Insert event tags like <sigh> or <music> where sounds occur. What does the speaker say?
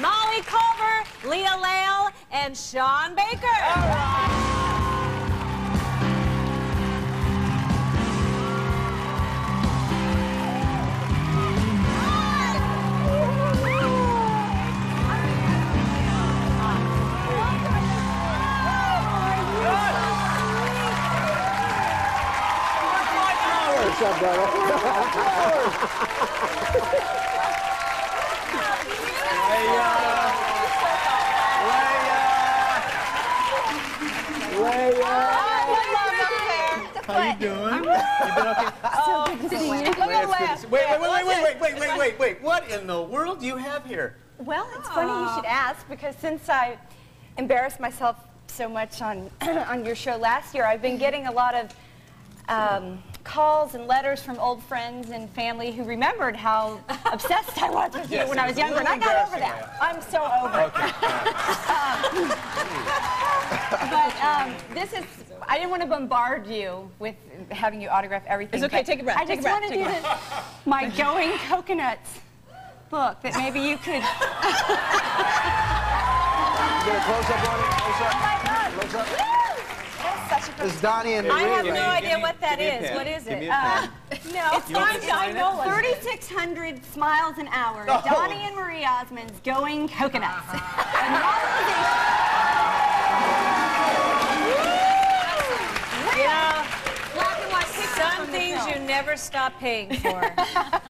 Natalie Culver, Leah Lail, and Shaun Baker. What's up, brother? <laughs> How you doing? You been okay? <laughs> Oh, Wait, wait, wait, wait, wait, wait, wait, wait, wait. What in the world do you have here? Well, it's funny you should ask because since I embarrassed myself so much on <clears throat> on your show last year, I've been getting a lot of um, calls and letters from old friends and family who remembered how <laughs> obsessed I was with Yes, you when I was younger, and I got over that. I'm so over it. Um, this is. I didn't want to bombard you with having you autograph everything. It's okay, take a breath, I take a just breath, wanted take a you to my Going Coconuts book that maybe you could. <laughs> Get a close up on it. Close up. Close up. That's such a This is Donny and I have Maria. no idea give me- what that give me a is. pen. What is it? Uh, no, it's not John Nolan. 3,600 smiles an hour. <laughs> Oh. Donny and Marie Osmond's Going Coconuts. You <laughs> know, Black and white pictures some from the things you <laughs> never stop paying for. <laughs>